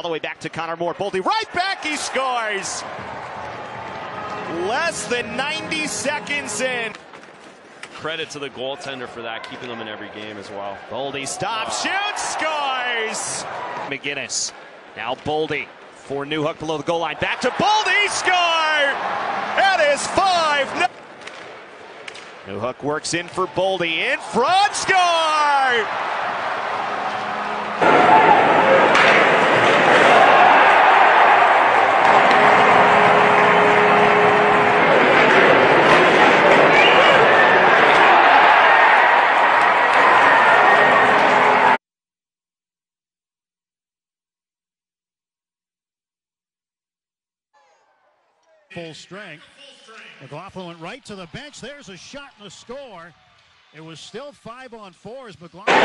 All the way back to Connor Moore. Boldy right back, he scores! Less than 90 seconds in. Credit to the goaltender for that, keeping them in every game as well. Boldy stops, shoots, scores! McGinnis. Now Boldy for Newhook below the goal line. Back to Boldy, score! That is five. No- Newhook works in for Boldy. In front, score! Full strength. McLaughlin went right to the bench. There's a shot and a score. It was still five on four as McLaughlin.